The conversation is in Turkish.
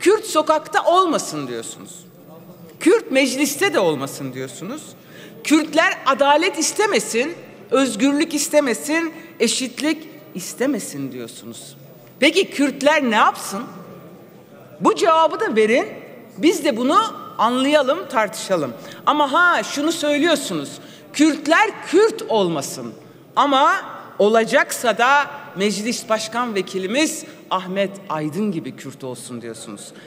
Kürt sokakta olmasın diyorsunuz. Kürt mecliste de olmasın diyorsunuz. Kürtler adalet istemesin, özgürlük istemesin, eşitlik istemesin diyorsunuz. Peki Kürtler ne yapsın? Bu cevabı da verin. Biz de bunu anlayalım, tartışalım. Ama ha şunu söylüyorsunuz. Kürtler Kürt olmasın. Ama olacaksa da meclis başkan vekilimiz Ahmet Aydın gibi Kürt olsun diyorsunuz.